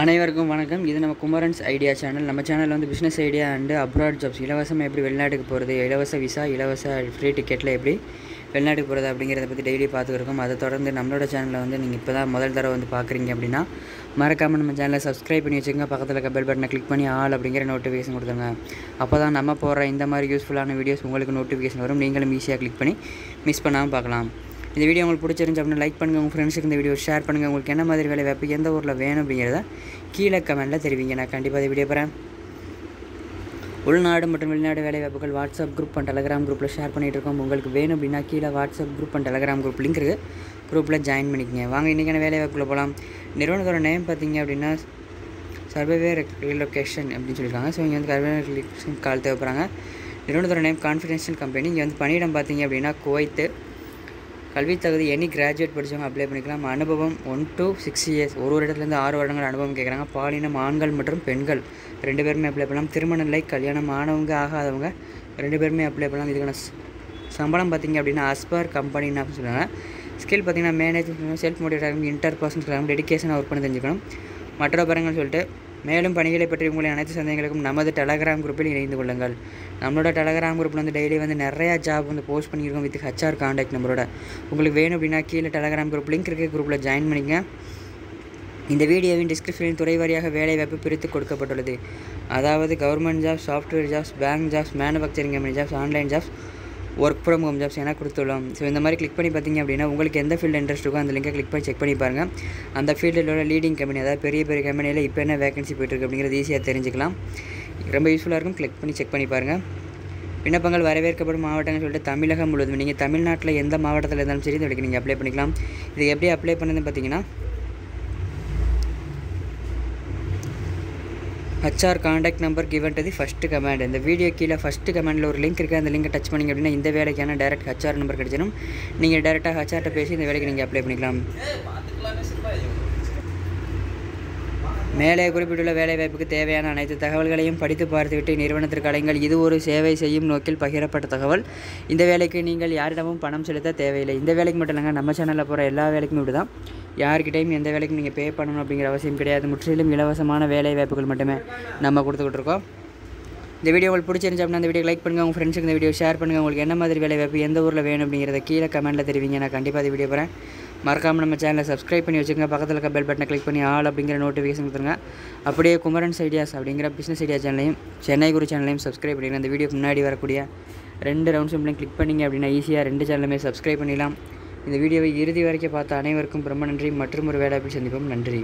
அனைவருக்கும் வணக்கம். இது நம்ம குமரன்ஸ் ஐடியா சேனல். நம்ம சேனலில் வந்து business idea and abroad jobs இலவசமாக எப்படி வெளிநாட்டுக்கு போகிறது இலவச விசா இலவச ஃப்ரீ டிக்கெட்டில் எப்படி வெளிநாட்டுக்கு போகிறது அப்படிங்கிறத பற்றி டெய்லி பார்த்துருக்கோம் அதை தொடர்ந்து நம்மளோட சேனலில் வந்து நீங்கள் இப்போ தான் முதல் தடவை வந்து பார்க்குறீங்க அப்படின்னா மறக்காமல் நம்ம சேனலை சப்ஸ்கிரைப் பண்ணி வச்சுக்கோங்க. பக்கத்தில் இருக்க பெல் பட்டனை கிளிக் பண்ணி ஆள் அப்படிங்கிற நோட்டிஃபிகேஷன் கொடுத்துருங்க. அப்போ தான் நம்ம போடுற இந்த மாதிரி யூஸ்ஃபுல்லான வீடியோஸ் உங்களுக்கு நோட்டிஃபிகேஷன் வரும். நீங்களும் ஈஸியாக கிளிக் பண்ணி மிஸ் பண்ணாமல் பார்க்கலாம். இந்த வீடியோ உங்களுக்கு பிடிச்சிருந்துச்சு அப்படின்னா லைக் பண்ணுங்கள் உங்கள் ஃப்ரெண்ட்ஸுக்கு இந்த வீடியோ ஷேர் பண்ணுங்கள் உங்களுக்கு என்ன மாதிரி வேலை வாய்ப்பு எந்த ஊரில் வேணும் அப்படிங்கிறத கீழே கமெண்ட்டில் தெரிவிங்க. நான் கண்டிப்பாக இந்த வீடியோ போகிறேன் உள்நாடு மற்றும் வெளிநாடு வேலை வாய்ப்புகள் வாட்ஸ்அப் குரூப் அண்ட் டெலகிராம் குரூப்பில் ஷேர் பண்ணிகிட்டு இருக்கோம். உங்களுக்கு வேணும் அப்படின்னா கீழே WhatsApp group and Telegram group link இருக்குது குரூப்பில் ஜாயின் பண்ணிக்கங்க. வாங்க இன்றைக்கான வேலை போகலாம் நிறுவனத்தோட நேம் பார்த்தீங்க அப்படின்னா சர்வேவே ரிலொகேஷன் அப்படின்னு சொல்லியிருக்காங்க. ஸோ இங்கே வந்து சர்வே ரிலொகேஷன் கால் தேவைப்படுறாங்க. நிறுவனத்தோட நேம் கான்ஃபிடென்ஷியல் கம்பெனி இங்கே வந்து பணியிடம் பார்த்தீங்க அப்படின்னா குவைத்து கல்வி தகுதி எனி கிராஜுவேட் படித்தவங்க அப்ளை பண்ணிக்கலாம். அனுபவம் ஒன் டு சிக்ஸ் இயர்ஸ் ஒரு ஒரு இடத்துலேருந்து ஆறு வருடங்கள் அனுபவம் கேட்குறாங்க பாலினம் ஆண்கள் மற்றும் பெண்கள். ரெண்டு பேருமே அப்ளை பண்ணலாம். திருமண நிலை கல்யாணம் ஆனவங்க ஆகாதவங்க ரெண்டு பேருமே அப்ளை பண்ணலாம். இதுக்கான சம்பளம் பார்த்தீங்க அப்படின்னா அஸ்பர் கம்பெனின்னு அப்படின்னு சொல்லுவாங்க ஸ்கில் பார்த்தீங்கன்னா manage self motivate inter persons டெடிக்கேஷனாக work பண்ணி தெரிஞ்சுக்கணும். மற்ற பரங்கள் சொல்லிட்டு மேலும் பணிகளை பற்றி உங்களை அனைத்து சந்தேகங்களுக்கும் நமது டெலகிராம் குரூப்பில் இணைந்து கொள்ளுங்கள். நம்மளோட டெலகிராம் குரூப்பில் வந்து டெய்லி வந்து நிறையா ஜாப் வந்து போஸ்ட் பண்ணியிருக்கோம் வித் ஹச்ஆர் காண்டாக்ட் நம்பரோட உங்களுக்கு வேணும் அப்படின்னா கீழே டெலகிராம் குரூப் லிங்க் இருக்க குரூப்பில் ஜாயின் பண்ணிங்க. இந்த வீடியோவின் டிஸ்கிரிப்ஷனில் துறை வாரியாக வேலைவாய்ப்பு பிரித்து கொடுக்கப்பட்டுள்ளது. அதாவது government jobs software jobs bank jobs manufacturing company jobs online jobs work from home jobs என கொடுத்துள்ளோம். ஸோ இந்த மாதிரி கிளிக் பண்ணி பார்த்தீங்க அப்படின்னா உங்களுக்கு எந்த ஃபீல்டு இன்ட்ரெஸ்ட் இருக்கோ அந்த லிங்கை கிளிக் பண்ணி செக் பண்ணி பாருங்கள் அந்த ஃபீல்டில் உள்ள லீடிங் கம்பெனி அதாவது பெரிய பெரிய கம்பெனியில் இப்போ என்ன வேகன்சி போயிட்டுருக்கு அப்படிங்கிறது ஈஸியாக தெரிஞ்சுக்கலாம். ரொம்ப யூஸ்ஃபுல்லாக இருக்கும். கிளிக் பண்ணி செக் பண்ணி பாருங்கள் விண்ணப்பங்கள் வரவேற்கப்படும் மாவட்டங்கள் சொல்லிட்டு தமிழகம் முழுவதும். நீங்கள் தமிழ்நாட்டில் எந்த மாவட்டத்தில் இருந்தாலும் சரி இதுக்கு நீங்கள் அப்ளை பண்ணிக்கலாம். இது எப்படி அப்ளை பண்ணுதுன்னு பார்த்தீங்கன்னா HR contact number given to the first comment இந்த வீடியோ கீழே ஃபஸ்ட்டு கமெண்டில் ஒரு லிங்க் இருக்குது அந்த லிங்கை டச் பண்ணிங்க அப்படின்னா இந்த வேலைக்கான டேரக்ட் ஹச்ஆர் நம்பர் கிடச்சிடும். நீங்கள் டேரெக்டாக ஹச்ஆர்ட்ட பேசி இந்த வேலைக்கு நீங்கள் அப்ளை பண்ணிக்கலாம். மேலே குறிப்பிட்டுள்ள வேலைவாய்ப்புக்கு தேவையான அனைத்து தகவல்களையும் படித்து பார்த்துவிட்டு நிறுவனத்திற்கு அடைங்கள் இது ஒரு சேவை செய்யும் நோக்கில் பகிரப்பட்ட தகவல். இந்த வேலைக்கு நீங்கள் யாரிடமும் பணம் செலுத்த தேவையில்லை. இந்த வேலைக்கு மட்டும் இல்லைங்க நம்ம சேனலில் போகிற எல்லா வேலைக்குமே இப்படி தான் யார்கிட்டையும் எந்த வேலைக்கும் நீங்கள் பே பண்ணணும் அப்படிங்கிற அவசியம் கிடையாது. முற்றிலும் இலவசமான வேலை வாய்ப்புகள் மட்டுமே நம்ம கொடுத்துக்கிட்டு இருக்கோம் இந்த வீடியோ உங்களுக்கு பிடிச்சிருந்துச்சு அப்படின்னா இந்த வீடியோ லைக் பண்ணுங்கள் உங்கள் ஃப்ரெண்ட்ஸுக்கு இந்த வீடியோ ஷேர் பண்ணுங்கள் உங்களுக்கு என்ன மாதிரி வேலை வாய்ப்பு எந்த ஊரில் வேணும் அப்படிங்கிறத கீழே கமெண்ட்டில் தெரிவிங்க. நான் கண்டிப்பாக இந்த வீடியோ போகிறேன் மறக்காமல் நம்ம சேனலை சப்ஸ்கிரைப் பண்ணி வச்சுக்கோங்க. பக்கத்தில் இருக்க பெல் பட்டனை கிளிக் பண்ணி ஆல் அப்படிங்கிற நோட்டிஃபிகேஷன் கொடுத்துருங்க. அப்படியே குமரன்ஸ் ஐடியாஸ் அப்படிங்கிற பிஸ்னஸ் ஐடியா சேனலையும் சென்னை குரு சேனலையும் சப்ஸ்கிரைப் பண்ணிக்கலாம் இந்த வீடியோக்கு முன்னாடி வரக்கூடிய ரெண்டு ரவுண்ட் சிம்பிளையும் கிளிக் பண்ணிங்க அப்படின்னா ஈஸியாக ரெண்டு சேனலுமே சப்ஸ்கிரைப் பண்ணிடலாம். இந்த வீடியோவை இறுதி வரைக்கும் பார்த்த அனைவருக்கும் ரொம்ப நன்றி. மற்றும் ஒரு வேலைப்பில் சந்திப்போம். நன்றி.